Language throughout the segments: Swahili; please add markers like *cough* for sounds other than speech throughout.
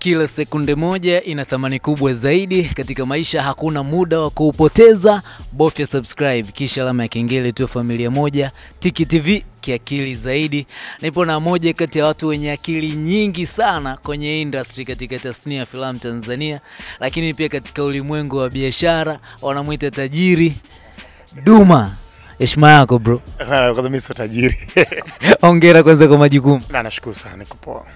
Kila sekunde moja ina thamani kubwa zaidi katika maisha. Hakuna muda wa kuupoteza, bofya subscribe kisha alama ya kengele tu. Familia moja Tiki TV, kiakili zaidi. Nipo na moja kati ya watu wenye akili nyingi sana kwenye industry, katika tasnia ya filamu Tanzania, lakini pia katika ulimwengu wa biashara. Wanamwita tajiri Duma. Heshima yako bro. *laughs* Kwanza mimi sio tajiri. Hongera kwanza kwa majukumu. Na nashukuru sana, niko poa.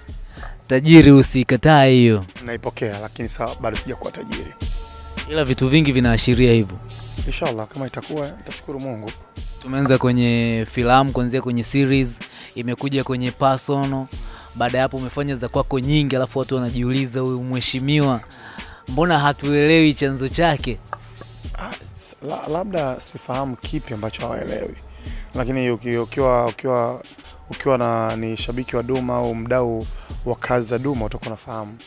Tajiri usikatae hiyo, Naipokea lakini sawa, bado sijakuwa tajiri. ila vitu vingi vinaashiria hivyo. Inshallah kama itakuwa nitashukuru Mungu. Tumeanza kwenye filamu, kuanzia kwenye series, imekuja kwenye personal. Baada ya hapo umefanya za kwako nyingi, alafu watu wanajiuliza huyu mheshimiwa, mbona hatuelewi chanzo chake? Ah, la, labda sifahamu kipi ambacho hawaelewi, lakini ukiwa ukiwa ukiwa na ni shabiki wa Duma au mdau wa kazi za Duma utakuwa unafahamu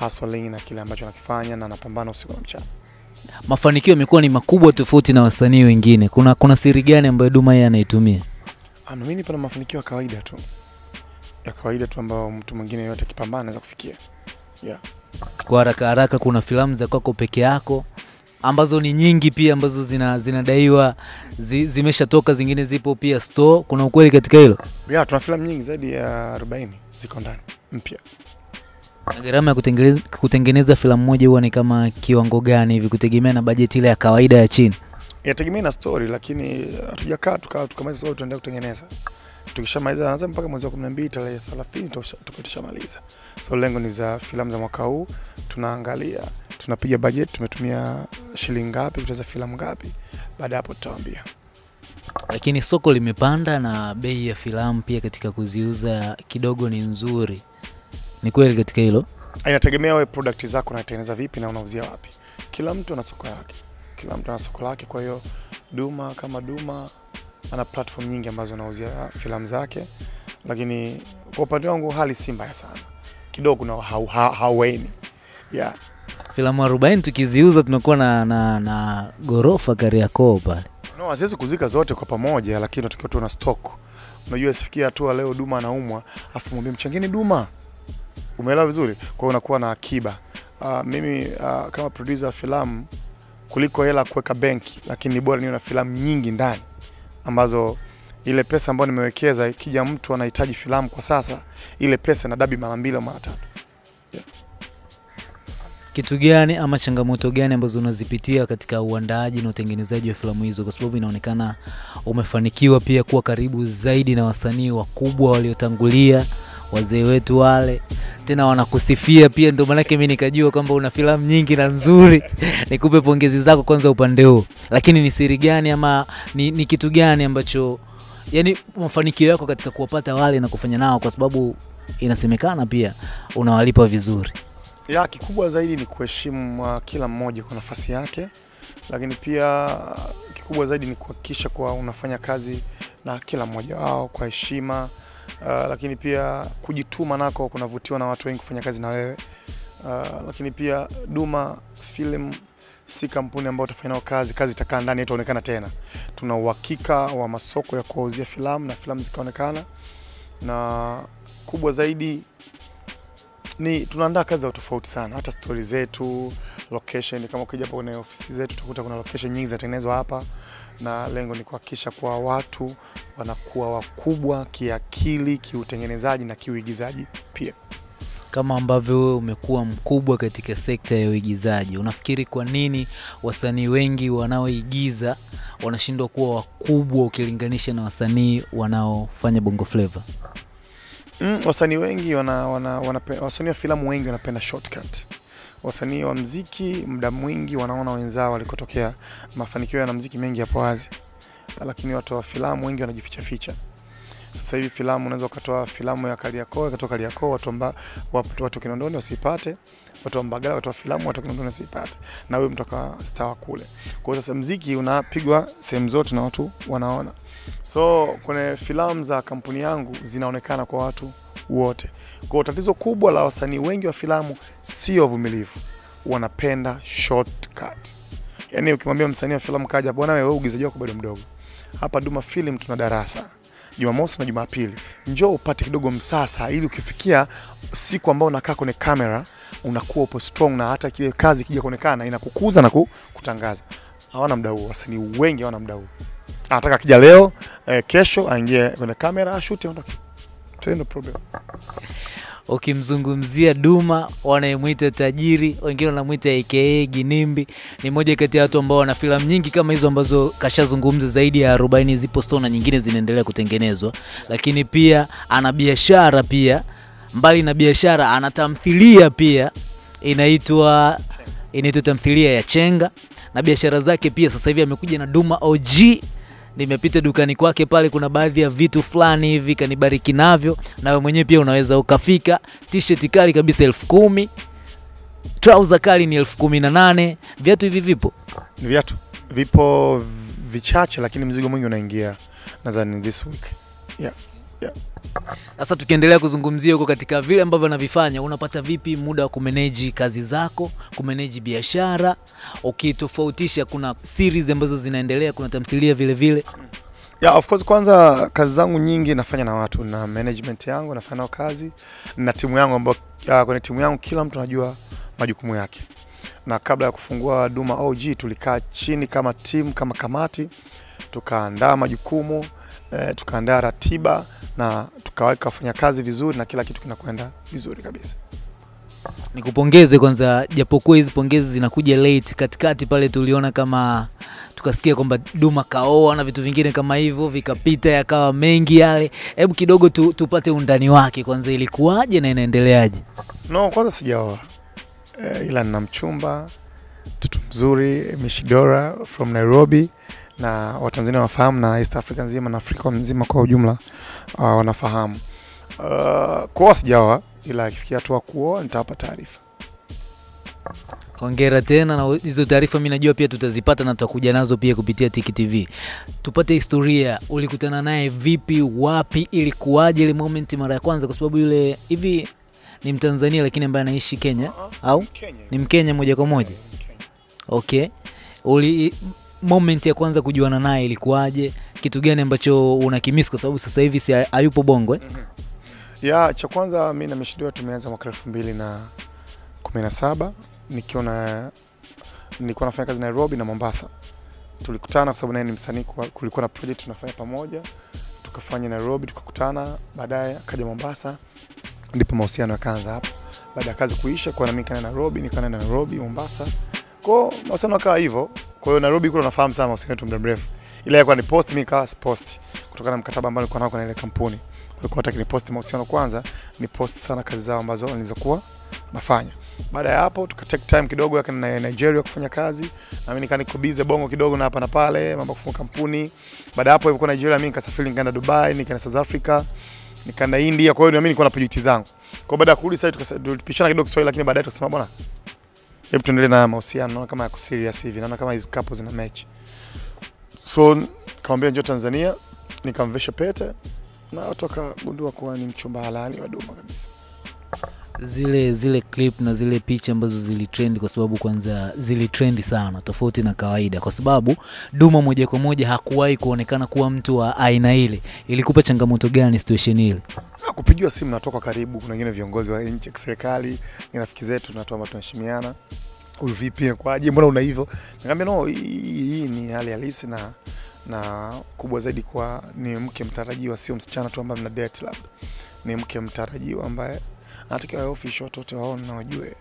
hustling na kile ambacho anakifanya na anapambana usiku na mchana. Mafanikio yamekuwa ni makubwa tofauti na wasanii wengine. Kuna kuna siri gani ambayo Duma yeye anaitumia? Naamini na pana mafanikio ya kawaida tu ya kawaida tu ambayo mtu mwingine yote akipambana anaweza kufikia. Yeah. Kwa haraka haraka, kuna filamu za kwako peke yako ambazo ni nyingi pia ambazo zina zinadaiwa zi, zimeshatoka, zingine zipo pia store. Kuna ukweli katika hilo? Yeah, tuna filamu nyingi zaidi ya 40 ziko ndani mpya. Gharama ya kutengeneza, kutengeneza filamu moja huwa ni kama kiwango gani hivi, kutegemea na bajeti ile ya kawaida ya chini? Inategemea na story, lakini hatujakaa tukawa tukamaliza sababu tuendelee kutengeneza. Tukishamaliza naanza mpaka mwezi wa 12 tarehe 30 tosha- tutakuwa tushamaliza. So lengo ni za filamu za mwaka huu, tunaangalia tunapiga bajeti, tumetumia shilingi ngapi kutengeneza filamu ngapi. Baada ya hapo tutawaambia. Lakini soko limepanda na bei ya filamu pia katika kuziuza kidogo ni nzuri. Ni kweli katika hilo? Inategemea wewe product zako unatengeneza vipi na unauzia wapi. Kila mtu ana soko lake, kila mtu ana soko lake. Kwa hiyo Duma kama Duma ana platform nyingi ambazo anauzia filamu zake, lakini kwa upande wangu hali si mbaya sana, kidogo na hau- ha- yeah. Filamu 40 tukiziuza tunakuwa na, na, na gorofa Kariakoo pale. No, haziwezi kuzika zote kwa pamoja, lakini unatakiwa tu na stock. Unajua sifikia hatua leo Duma anaumwa afu mwambie mchangeni Duma, umeelewa vizuri? Kwa hiyo unakuwa na akiba. Uh, mimi uh, kama producer filamu kuliko hela kuweka benki, lakini ni bora niwe na filamu nyingi ndani ambazo ile pesa ambayo nimewekeza ikija mtu anahitaji filamu kwa sasa, ile pesa na dabi mara mbili au mara tatu. Kitu gani ama changamoto gani ambazo unazipitia katika uandaaji na utengenezaji wa filamu hizo, kwa sababu inaonekana umefanikiwa pia kuwa karibu zaidi na wasanii wakubwa waliotangulia, wazee wetu wale, tena wanakusifia pia, ndio maanake mi nikajua kwamba una filamu nyingi na nzuri. *laughs* Nikupe pongezi zako kwanza upande huo, lakini ni siri gani ama ni, ni kitu gani ambacho yani mafanikio yako katika kuwapata wale na kufanya nao, kwa sababu inasemekana pia unawalipa vizuri. ya kikubwa zaidi ni kuheshimu uh, kila mmoja kwa nafasi yake, lakini pia kikubwa zaidi ni kuhakikisha kuwa unafanya kazi na kila mmoja wao kwa heshima uh, lakini pia kujituma nako kunavutiwa na watu wengi kufanya kazi na wewe uh, lakini pia Duma Film si kampuni ambayo utafanya nayo kazi, kazi itakaa ndani, itaonekana tena. Tuna uhakika wa masoko ya kuwauzia filamu na filamu zikaonekana, na kubwa zaidi ni tunaandaa kazi za tofauti sana, hata stori zetu, location. Kama ukija hapo kwenye ofisi zetu utakuta kuna location nyingi zinatengenezwa hapa, na lengo ni kuhakikisha kwa watu wanakuwa wakubwa kiakili, kiutengenezaji na kiuigizaji pia. kama ambavyo wewe umekuwa mkubwa katika sekta ya uigizaji, unafikiri kwa nini wasanii wengi wanaoigiza wanashindwa kuwa wakubwa ukilinganisha na wasanii wanaofanya bongo flava? Mm, wasanii wengi wana, wana, wana, wasanii wa filamu wengi wanapenda shortcut. Wasanii wa mziki muda mwingi wanaona wenzao walikotokea. Mafanikio ya mziki mengi yapo wazi, lakini watu wa filamu wengi wanajificha ficha. Sasa hivi filamu unaweza ukatoa filamu ya Kariakoo ikatoka Kariakoo, watu amba, watu, watu Kinondoni wasipate, watu wa Mbagala watu wa filamu watu wa Kinondoni wasipate, na wewe mtu akawa star kule. Kwa hiyo sasa mziki unapigwa sehemu zote na watu wanaona. So kwenye filamu za kampuni yangu zinaonekana kwa watu wote. Kwa hiyo tatizo kubwa la wasanii wengi wa filamu sio uvumilivu, wanapenda shortcut. Yaani ukimwambia msanii wa filamu kaja, bwana wewe uigizaji wako bado mdogo. Hapa Duma Film tuna darasa Jumamosi na Jumapili, njoo upate kidogo msasa, ili ukifikia siku ambayo unakaa kwenye kamera unakuwa upo strong, na hata kile kazi ikija kuonekana inakukuza na kukutangaza. Hawana muda huo, wasanii wengi hawana muda huo. Anataka akija leo eh, kesho aingie kwenye kamera ashute, aondoke. Tendo problem. Ukimzungumzia Duma wanayemwita tajiri, wengine wanamwita aka Ginimbi, ni moja kati ya watu ambao wana filamu nyingi kama hizo ambazo kashazungumza, zaidi ya 40 zipo store na nyingine zinaendelea kutengenezwa, lakini pia ana biashara pia. Mbali na biashara, ana tamthilia pia. Inaitwa inaitwa tamthilia ya Chenga, na biashara zake pia sasa hivi amekuja na Duma OG nimepita dukani kwake pale, kuna baadhi ya vitu fulani hivi kanibariki navyo, na wewe mwenyewe pia unaweza ukafika. T-shirt kali kabisa elfu kumi trouser kali ni elfu kumi na nane Viatu hivi vipo Ni viatu vipo vichache, lakini mzigo mwingi unaingia nadhani this week. Yeah. Sasa. Tukiendelea kuzungumzia huko katika vile ambavyo anavifanya, unapata vipi muda wa kumeneji kazi zako, kumeneji biashara, ukitofautisha kuna series ambazo zinaendelea, kuna tamthilia vile vile. Yeah, of course kwanza kazi zangu nyingi nafanya na watu na management yangu nafanya nao kazi na timu yangu ambayo uh, kwenye timu yangu kila mtu anajua majukumu yake. Na kabla ya kufungua Duma OG tulikaa chini kama timu kama kamati tukaandaa majukumu eh, tukaandaa ratiba na tukaweka wafanyakazi vizuri na kila kitu kinakwenda vizuri kabisa. Nikupongeze kwanza, japokuwa hizi pongezi zinakuja late, katikati pale tuliona kama tukasikia kwamba Duma kaoa na vitu vingine kama hivyo vikapita yakawa mengi yale. Hebu kidogo tu, tupate undani wake kwanza, ilikuwaje na inaendeleaje? No, kwanza sijaoa e, ila nina mchumba mtoto mzuri Mishidora from Nairobi, na Watanzania wanafahamu na East Africa nzima na Afrika nzima kwa ujumla uh, wanafahamu. Uh, kuoa sijawa, ila ikifikia hatua kuoa nitawapa taarifa. Hongera tena na hizo taarifa, mimi najua pia tutazipata na tutakuja nazo pia kupitia Tiki TV. Tupate historia, ulikutana naye vipi, wapi, ilikuwaje ile moment mara ya kwanza? Kwa sababu yule hivi ni Mtanzania lakini ambaye anaishi Kenya uh -huh. au ni Mkenya moja kwa moja? Okay. Uli moment ya kwanza kujuana naye ilikuwaje? Kitu gani ambacho unakimisi kwa sababu sasa hivi si hayupo Bongo eh? mm -hmm. Ya, cha kwanza mi na Mishidora tumeanza mwaka elfu mbili na kumi na saba nikiwa na nilikuwa nafanya kazi Nairobi na Mombasa. Tulikutana kwa sababu naye ni msanii, kulikuwa na project tunafanya pamoja, tukafanya Nairobi, tukakutana, baadaye akaja Mombasa, ndipo mahusiano yakaanza hapo. Baada ya kazi kuisha, kwa na mimi nikaenda Nairobi, nikaenda Nairobi, Mombasa, kwao mahusiano yakawa hivyo. Kwa hiyo Nairobi kule nafahamu sana mahusiano yetu muda mrefu, ila yakuwa ni post, mimi kawa post kutokana na mkataba ambao nilikuwa nao na ile kampuni. Walikuwa wataki ni post mahusiano kwanza, ni post sana kazi zao ambazo nilizokuwa nafanya. Baada ya hapo tuka take time kidogo na Nigeria kufanya kazi, na mimi nikaa bongo kidogo na hapa na pale, mambo kufunga kampuni. Baada hapo ilikuwa Nigeria, mimi nikasafiri nikaenda Dubai, nikaenda South Africa, nikaenda India. Kwa hiyo mimi nilikuwa na project zangu. Kwa baada ya kurudi sasa tukapishana kidogo Kiswahili, lakini baadaye tukasema bwana, hebu tuendelee na mahusiano, naona kama yako serious hivi, naona kama hizi couples zina match. So nikamwambia njoo Tanzania, nikamvesha pete na watu wakagundua kuwa ni mchumba halali wa Duma kabisa. zile zile clip na zile picha ambazo zilitrend, kwa sababu kwanza zilitrend sana, tofauti na kawaida, kwa sababu Duma moja kwa moja hakuwahi kuonekana kuwa mtu wa aina ile. Ilikupa changamoto gani situation ile? Na kupigiwa simu natoka karibu, kuna wengine viongozi wa nchi ya kiserikali, ni rafiki zetu, na watu tunaheshimiana. Huyu vipi, kwaje, mbona una hivyo? Nikamwambia no, hii ni hali halisi na na kubwa zaidi kwa ni mke mtarajiwa, sio msichana tu ambaye mna date, labda ni mke mtarajiwa ambaye anatakiwa official, watoto waone na wajue,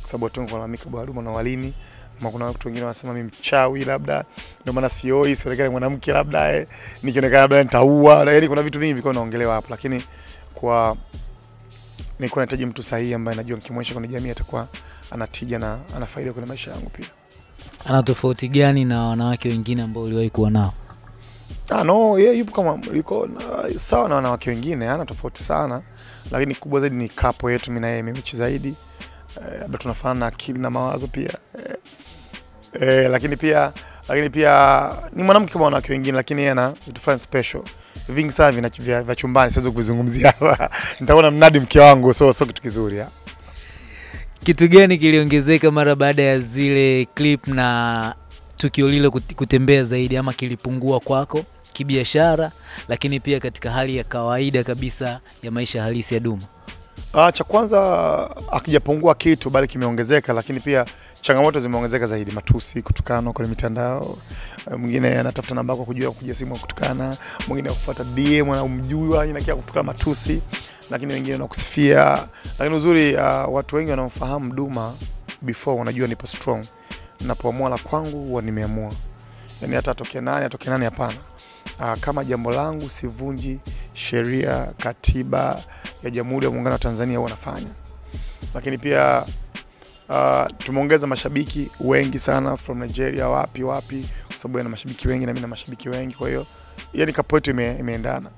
kwa sababu watu wengi walalamika bwana na walini kama kuna watu wengine wanasema mimi mchawi, labda ndio maana sioi, sionekane mwanamke, labda eh, nikionekana labda nitaua. Yaani kuna vitu vingi vilikuwa naongelewa hapo, lakini kwa nilikuwa nahitaji mtu sahihi ambaye najua nikimwonyesha kwenye jamii atakuwa anatija na ana faida kwenye maisha yangu pia. Ana tofauti gani na wanawake wengine ambao uliwahi kuwa nao? Ah, no, yeye yupo kama yuko na, sawa na wanawake wengine, ana tofauti sana, lakini kubwa zaidi ni kapo yetu, mimi na yeye zaidi, Eh, labda tunafanana na akili na mawazo pia eh, eh, lakini pia lakini pia ni mwanamke kama wanawake wengine, lakini yeye ana vitu fulani special vingi sana vina vya, vya chumbani, siwezi kuvizungumzia hapa *laughs* nitaona mnadi mke wangu, so so kitu kizuri ya. Kitu gani kiliongezeka mara baada ya zile clip na tukio lile kutembea zaidi, ama kilipungua kwako kibiashara, lakini pia katika hali ya kawaida kabisa ya maisha halisi ya Duma? Ah, cha kwanza akijapungua kitu bali kimeongezeka, lakini pia changamoto zimeongezeka zaidi, matusi, kutukana kwenye mitandao. Eh, Mwingine anatafuta namba yako kujua kupiga simu kutukana, mwingine akufuata DM na umjui inakia kutukana matusi, lakini wengine wanakusifia. Lakini uzuri uh, watu wengi wanaofahamu Duma before wanajua nipo strong. Napoamua la kwangu huwa nimeamua, yani hata atokee nani atokee nani, hapana. Uh, kama jambo langu sivunji sheria, katiba ya Jamhuri ya Muungano wa Tanzania huwa nafanya, lakini pia uh, tumeongeza mashabiki wengi sana from Nigeria, wapi wapi, kwa sababu yana mashabiki wengi na mimi na mashabiki wengi. Kwa hiyo yani kapo yetu ime, imeendana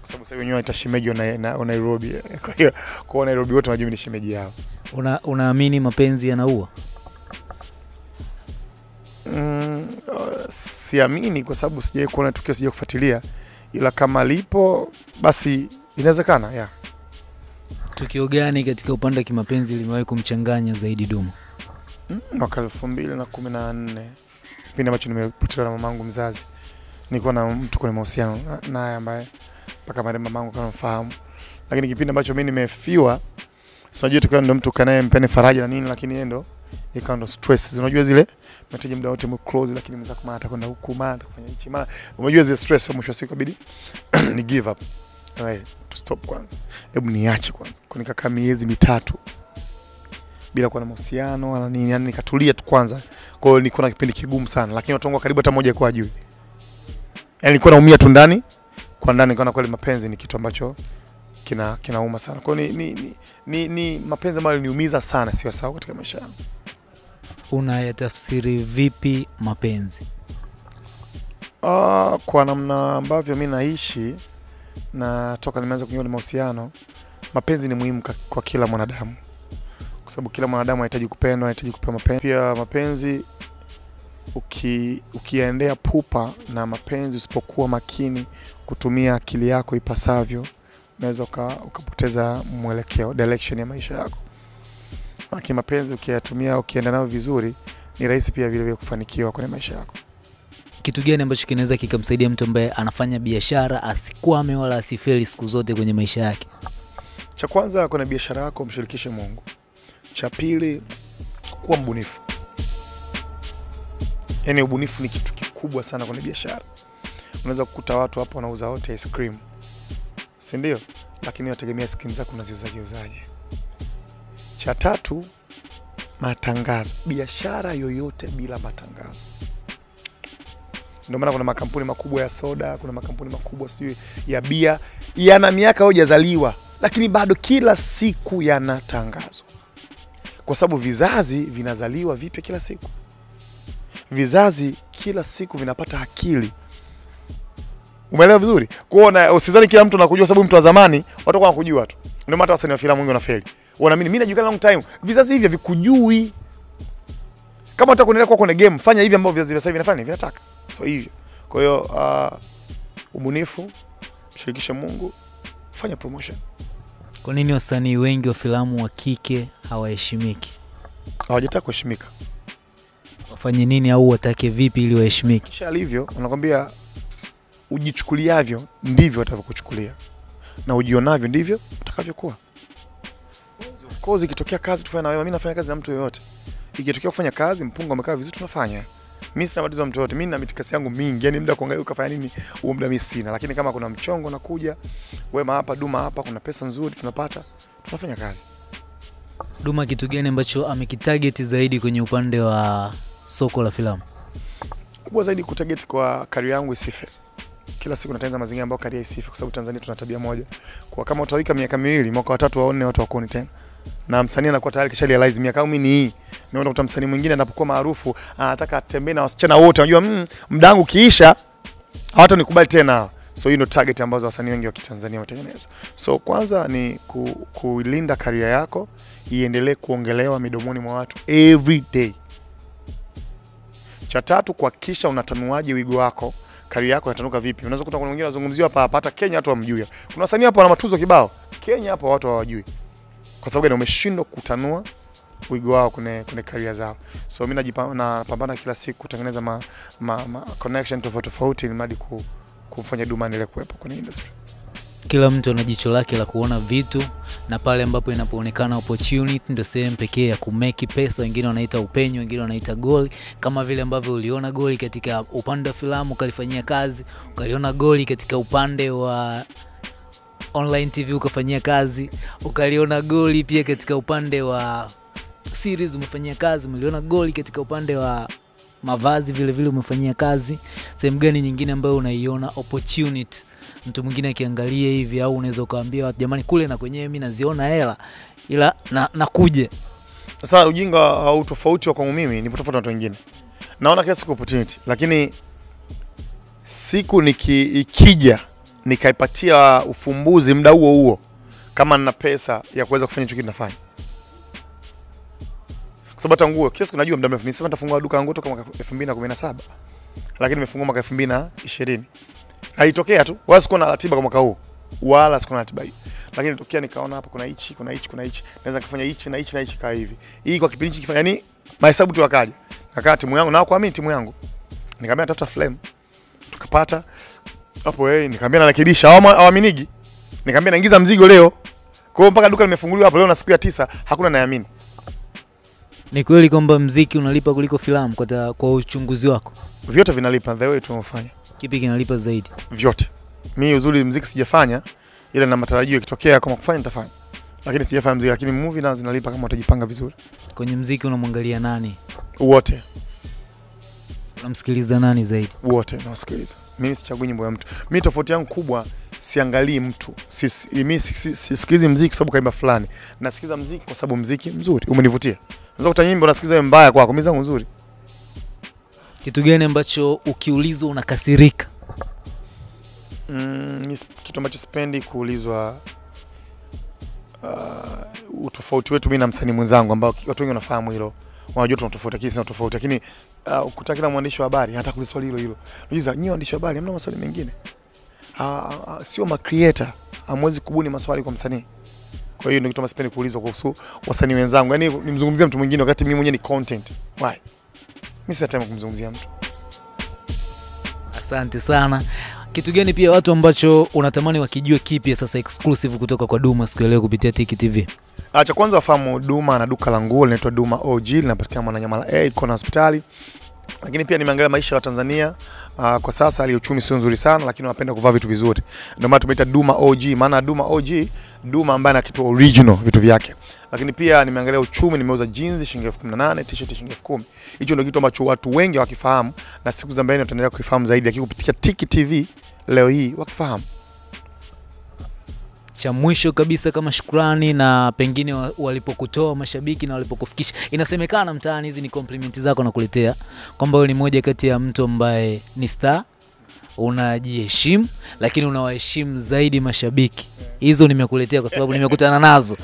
kwa sababu sasa wenyewe itashemeji na, na- Nairobi. *laughs* Kwa hiyo kwa Nairobi wote wanajua ni shemeji yao. Una, unaamini mapenzi yanaua? Mm, uh, siamini kwa sababu sijawahi kuona tukio, sijawahi kufuatilia, ila kama lipo basi inawezekana yeah. Tukio gani katika upande wa kimapenzi limewahi kumchanganya zaidi Duma? Mm, mwaka elfu mbili na kumi na nne. Kipindi ambacho nimepotelewa na mamangu mzazi, nilikuwa na mtu kwenye mahusiano naye ambaye mpaka marehemu mamangu kama mfahamu, lakini kipindi ambacho mi nimefiwa, sinajua tukiwa ndo mtu kanaye mpene faraja na nini, lakini yeye ndo ikawa ndo stress, unajua zile mtaji muda wote mu close, lakini mzako mara atakwenda huku mara atakufanya hichi mara, unajua zile stress, mwisho wa siku abidi *clears throat* ni give up, right, stop kwanza, hebu niache kwanza, kwa nikakaa miezi mitatu bila kuwa na mahusiano wala nini, yani nikatulia tu kwanza. Kwa hiyo nilikuwa na kipindi kigumu sana, lakini watu wangu karibu hata moja kwa juu, yani nilikuwa naumia tu ndani kwa ndani, nikaona kweli mapenzi ni kitu ambacho kina kinauma sana. Kwa hiyo ni, ni, ni, ni, ni mapenzi ambayo niumiza sana, sio sawa katika maisha yangu. Unayatafsiri vipi mapenzi? Uh, kwa namna ambavyo mi naishi na toka nimeanza kuingia mahusiano, mapenzi ni muhimu kwa kila mwanadamu, kwa sababu kila mwanadamu anahitaji kupendwa, anahitaji kupewa mapenzi. Pia mapenzi uki, ukiendea pupa na mapenzi, usipokuwa makini kutumia akili yako ipasavyo, unaweza uka, ukapoteza mwelekeo, direction ya maisha yako. Lakini mapenzi ukiyatumia, ukienda nayo vizuri, ni rahisi pia vile vile kufanikiwa kwenye maisha yako. Kitu gani ambacho kinaweza kikamsaidia mtu ambaye anafanya biashara asikwame wala asifeli siku zote kwenye maisha yake? Cha kwanza kwenye biashara yako mshirikishe Mungu. Cha pili kuwa mbunifu. Yaani ubunifu ni kitu kikubwa sana kwenye biashara. Unaweza kukuta watu hapo wanauza wote ice cream, si ndio? Lakini wategemea ice cream zako unaziuzaje uzaje. Cha tatu matangazo. Biashara yoyote bila matangazo. Ndio maana kuna makampuni makubwa ya soda, kuna makampuni makubwa sijui ya bia, yana miaka hujazaliwa lakini bado kila siku yanatangazwa, kwa sababu vizazi vinazaliwa vipya kila siku. Vizazi kila siku vinapata akili. Umeelewa vizuri? Kuona usizani kila mtu anakujua, sababu mtu wa zamani watakuwa wanakujua tu. Ndio maana wasanii wa filamu wengi wanafeli, wanaamini mimi najulikana long time. Vizazi hivi havikujui. Kama unataka kuendelea kuwa kwenye game, fanya hivi ambavyo vizazi vya sasa hivi vinafanya vinataka, so hivyo. Kwa hiyo uh, ubunifu, mshirikishe Mungu, fanya promotion. Kwa nini wasanii wengi wa filamu wa kike hawaheshimiki? hawajataka kuheshimika. Wafanye nini au watake vipi ili waheshimike? Kisha alivyo, unakwambia ujichukuliavyo ndivyo watavyokuchukulia na ujionavyo ndivyo utakavyokuwa. Of course, ikitokea kazi tufanye na wewe, mimi nafanya kazi na mtu yoyote. Ikitokea kufanya kazi, mpungo amekaa vizuri, tunafanya. Mimi sina matatizo na mtu yote, mimi na mitikasi yangu mingi, yani muda kuangalia ukafanya nini, huo muda mimi sina. Lakini kama kuna mchongo nakuja, wema hapa, duma hapa, kuna pesa nzuri tunapata, tunafanya kazi. Duma, kitu gani ambacho amekitarget zaidi kwenye upande wa soko la filamu? kubwa zaidi kutarget kwa kari yangu isife. Kila siku natengeneza mazingira ambayo kari isife, kwa sababu Tanzania tuna tabia moja, kwa kama utawika miaka miwili, mwaka wa tatu wa nne watu wakuoni tena, na msanii anakuwa tayari kisha realize miaka kumi ni hii. Naona kuta msanii mwingine anapokuwa maarufu anataka atembee na wasichana wote, unajua mm, muda wangu ukiisha hata nikubali tena. So hii ndio target ambazo wasanii wengi wa Kitanzania wametengeneza. So kwanza ni ku, kuilinda career yako iendelee kuongelewa midomoni mwa watu every day. Cha tatu kuhakikisha unatanuaje wigo wako, kari yako inatanuka vipi. Unaweza kuta kuna mwingine anazungumziwa hapa hapa, hata Kenya watu wamjui. Kuna wasanii hapa wana matuzo kibao, Kenya hapa watu hawajui. Kwa sababu gani? Umeshindwa kutanua wigo wao kwenye kwenye career zao. So mimi napambana kila siku kutengeneza ma, ma, ma connection tofauti tofauti ili mradi ku, kumfanya Duma aendelee kuwepo kwenye industry. kila mtu ana jicho lake la kuona vitu na pale ambapo inapoonekana opportunity ndio sehemu pekee ya kumeki pesa wengine wanaita upenyo wengine wanaita goli kama vile ambavyo uliona goli katika upande wa filamu ukalifanyia kazi ukaliona goli katika upande wa online tv ukafanyia kazi ukaliona goli pia katika upande wa series umefanyia kazi umeliona goli katika upande wa mavazi vile vile umefanyia kazi. Sehemu gani nyingine ambayo unaiona opportunity? Mtu mwingine akiangalia hivi au unaweza ukaambia watu jamani kule na kwenyewe mi naziona hela ila na, nakuja Sasa ujinga au tofauti wa kwangu mimi nipo tofauti na watu wengine. Naona kila siku opportunity, lakini siku niki, ikija nikaipatia ufumbuzi muda huo huo, kama nina pesa ya kuweza kufanya hicho kitu nafanya, kwa sababu hata nguo kiasi kunajua najua muda mrefu. Nisema nitafungua duka la nguo toka mwaka 2017 lakini nimefungua mwaka 2020 haitokea tu, wala sikuwa na ratiba kwa mwaka huu, wala sikuwa na ratiba hiyo, lakini ilitokea nikaona hapa kuna hichi kuna hichi kuna hichi, naweza kufanya hichi na hichi na hichi kaa hivi, hii kwa kipindi kifanya, yani mahesabu tu yakaja, kakaa timu yangu na kuamini timu yangu, nikamwambia tafuta flame, tukapata hapo eh, nikamwambia narekebisha, hawaaminigi, nikamwambia naingiza mzigo leo, kwa hiyo mpaka duka limefunguliwa hapo leo na siku ya tisa, hakuna naamini. ni kweli kwamba mziki unalipa kuliko filamu kwa, ta, kwa uchunguzi wako? Vyote vinalipa the way tunaofanya kipi kinalipa zaidi? Vyote. Mimi uzuri mziki sijafanya, ila na matarajio ikitokea kama kufanya nitafanya, lakini sijafanya mziki, lakini movie nazo zinalipa kama utajipanga vizuri. kwenye mziki unamwangalia nani? Wote unamsikiliza nani zaidi wote nawasikiliza. Mimi sichagui nyimbo ya mtu. Mi tofauti yangu kubwa, siangalii mtu. Sis- Mi si- si- sisikilizi mziki kwa sababu kaimba fulani, nasikiliza mziki kwa sababu mziki mzuri umenivutia. Unaweza kuta nyimbo nasikiliza mbaya kwako, mimi zangu nzuri. kitu gani ambacho ukiulizwa unakasirika Mm, kitu ambacho sipendi kuulizwa uh, utofauti wetu mi na msanii mwenzangu ambao watu wengi wanafahamu hilo wanajua tuna tofauti lakini sina tofauti lakini uh, ukuta kila mwandishi wa habari hata kuuliza swali hilo hilo. Unajua nyinyi waandishi wa habari hamna maswali mengine? Uh, uh, sio ma creator hamwezi kubuni maswali kwa msanii. Kwa hiyo ndio kitu msipendi sipendi kuulizwa kuhusu wasanii wenzangu. Yani nimzungumzie mtu mwingine wakati mimi mwenyewe ni content. Why? Mimi sina time kumzungumzia mtu. Asante sana kitu gani pia watu ambacho unatamani wakijue kipya sasa exclusive kutoka kwa duma siku ya leo kupitia tiki tv Ah, cha kwanza wafahamu Duma na duka la nguo linaitwa Duma OG linapatikana Mwananyamala A iko na hospitali. Lakini pia nimeangalia maisha ya Watanzania uh, kwa sasa hali uchumi sio nzuri sana, lakini wanapenda kuvaa vitu vizuri. Ndio maana tumeita Duma OG, maana Duma OG, Duma ambaye ana kitu original vitu vyake. Lakini pia nimeangalia uchumi, nimeuza jeans shilingi elfu kumi na nane, t-shirt shilingi elfu kumi. Hicho ndio kitu ambacho watu wengi hawakifahamu na siku za mbele wataendelea kukifahamu zaidi, lakini kupitia Tiki TV leo hii wakifahamu. cha mwisho kabisa kama shukrani na pengine walipokutoa mashabiki na walipokufikisha inasemekana mtaani hizi ni komplimenti zako nakuletea kwamba wewe ni moja kati ya mtu ambaye ni star unajiheshimu lakini unawaheshimu zaidi mashabiki hizo nimekuletea kwa sababu nimekutana nazo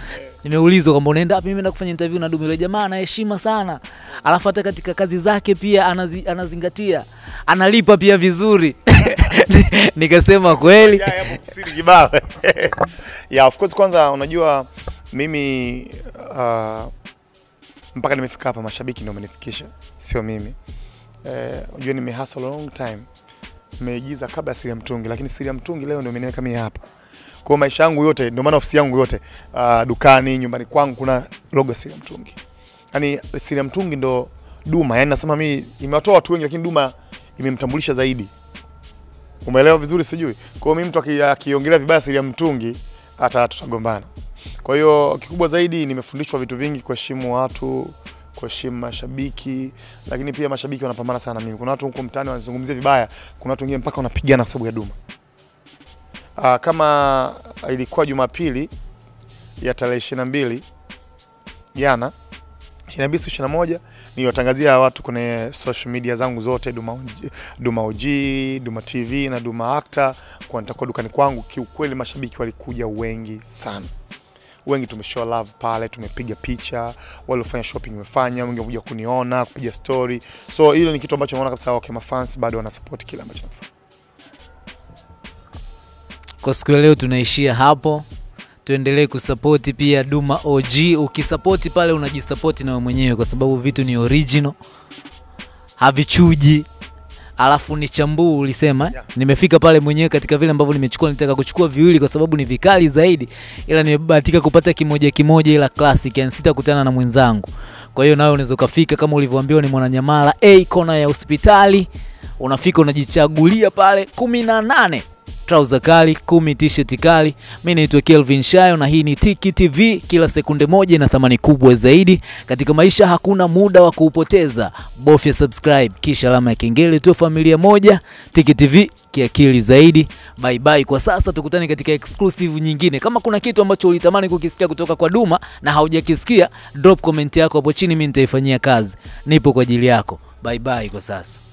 nimeulizwa kwamba unaenda wapi mimi naenda kufanya interview na Dumi. yule jamaa ana heshima sana alafu hata katika kazi zake pia anazi, anazingatia analipa pia vizuri *laughs* nikasema kweli Ya, yeah, *laughs* of course kwanza unajua mimi uh, mpaka nimefika hapa mashabiki ndio wamenifikisha, sio mimi. Eh, unajua nime hustle long time. Nimeigiza kabla ya Siri ya Mtungi, lakini Siri ya Mtungi leo ndio imeniweka mimi hapa. Kwa maisha yangu yote, ndio maana ofisi yangu yote, uh, dukani, nyumbani kwangu kuna logo Siri ya Mtungi. Yaani Siri ya Mtungi ndo Duma, yani nasema mimi imewatoa watu wengi, lakini Duma imemtambulisha zaidi. Umeelewa vizuri sijui. Kwa hiyo mimi mtu akiongelea vibaya Siri ya Mtungi hata tutagombana. Kwa hiyo kikubwa zaidi nimefundishwa vitu vingi, kuheshimu watu, kuheshimu mashabiki, lakini pia mashabiki wanapambana sana na mimi. Kuna watu huko mtaani wanazungumzia vibaya, kuna watu wengine mpaka wanapigana kwa sababu ya Duma. Aa, kama ilikuwa Jumapili ya tarehe 22 jana 22 21 niliwatangazia watu kwenye social media zangu zote Duma, OG, Duma OG, Duma TV na Duma Actor kwa nitakuwa dukani kwangu. Kiukweli mashabiki walikuja wengi sana, wengi tumeshow love pale, tumepiga picha, waliofanya shopping wamefanya, wengi wamekuja kuniona kupiga story, so hilo ni kitu ambacho naona kabisa okay, mafans bado wana support kile ambacho nafanya. Kwa siku ya leo tunaishia hapo. Tuendelee kusapoti pia Duma OG. Ukisapoti pale unajisapoti nawe mwenyewe, kwa sababu vitu ni original, havichuji, alafu ni chambuu ulisema Yeah. nimefika pale mwenyewe katika vile ambavyo nimechukua nitaka kuchukua viwili kwa sababu ni vikali zaidi. Ila nimebahatika kupata kimoja kimoja ila classic yani sitakutana na mwenzangu. Kwa hiyo nawe unaweza ukafika kama ulivyoambiwa ni mwananyamala a kona ya hospitali. Unafika unajichagulia pale kumi na nane trouser kali kumi t-shirt kali. Mimi naitwa kelvin shayo na hii ni tiki tv kila sekunde moja ina thamani kubwa zaidi. Katika maisha hakuna muda wa kuupoteza. Bofya subscribe kisha alama ya kengele tu familia moja. Tiki tv kiakili zaidi. Bye bye kwa sasa tukutane katika exclusive nyingine. Kama kuna kitu ambacho ulitamani kukisikia kutoka kwa duma na haujakisikia drop comment yako hapo chini mimi nitaifanyia kazi. Nipo kwa ajili yako. Bye bye kwa sasa